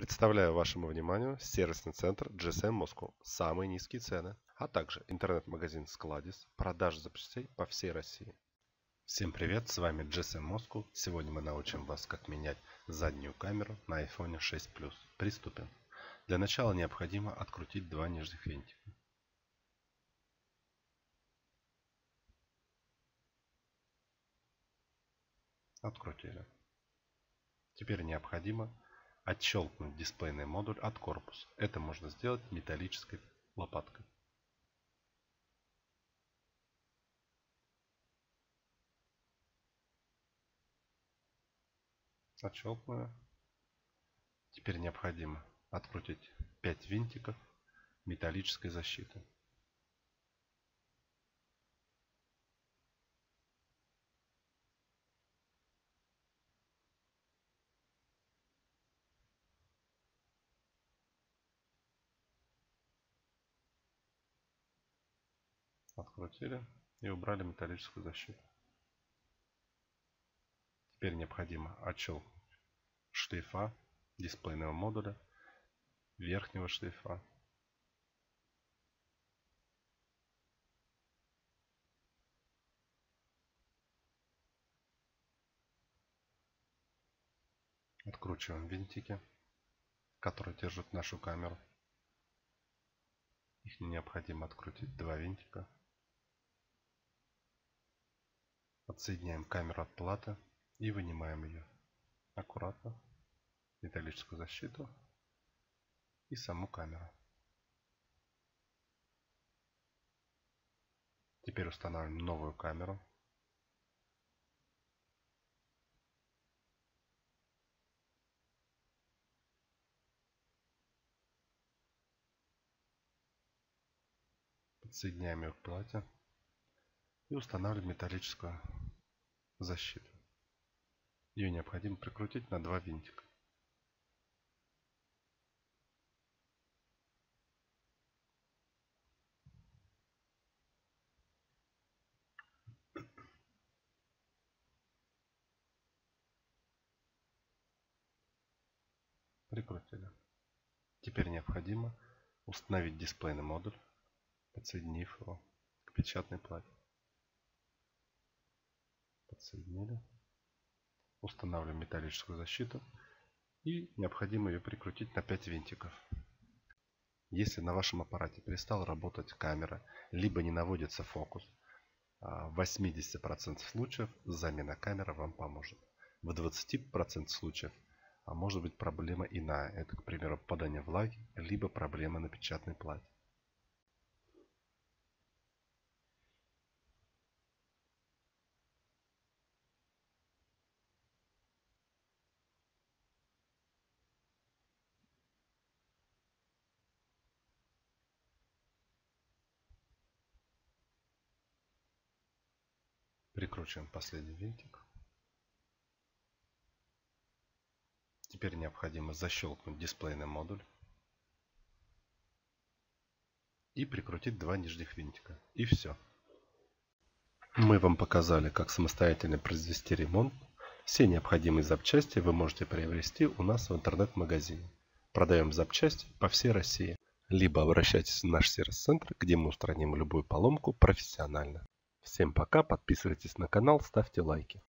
Представляю вашему вниманию сервисный центр GSM Moscow. Самые низкие цены, а также интернет-магазин Skladis, продаж запчастей по всей России. Всем привет, с вами GSM Moscow. Сегодня мы научим вас, как менять заднюю камеру на iPhone 6 Plus. Приступим. Для начала необходимо открутить два нижних винтика. Открутили. Теперь необходимо отщелкнуть дисплейный модуль от корпуса. Это можно сделать металлической лопаткой. Отщелкнули. Теперь необходимо открутить 5 винтиков металлической защиты. Открутили и убрали металлическую защиту. Теперь необходимо отщелкнуть шлейфа дисплейного модуля, верхнего шлейфа. Откручиваем винтики, которые держат нашу камеру. Их необходимо открутить два винтика. Отсоединяем камеру от платы и вынимаем ее. Аккуратно. Металлическую защиту и саму камеру. Теперь устанавливаем новую камеру. Подсоединяем ее к плате и устанавливаем металлическую защиту. Ее необходимо прикрутить на два винтика. Прикрутили. Теперь необходимо установить дисплейный модуль, подсоединив его к печатной плате подсоединили. Устанавливаем металлическую защиту. И необходимо ее прикрутить на 5 винтиков. Если на вашем аппарате перестала работать камера, либо не наводится фокус, а, в 80% случаев замена камеры вам поможет. В 20% случаев а может быть проблема иная. Это, к примеру, попадание влаги, либо проблема на печатной плате. Прикручиваем последний винтик. Теперь необходимо защелкнуть дисплейный модуль. И прикрутить два нижних винтика. И все. Мы вам показали, как самостоятельно произвести ремонт. Все необходимые запчасти вы можете приобрести у нас в интернет-магазине. Продаем запчасти по всей России. Либо обращайтесь в наш сервис-центр, где мы устраним любую поломку профессионально. Всем пока, подписывайтесь на канал, ставьте лайки.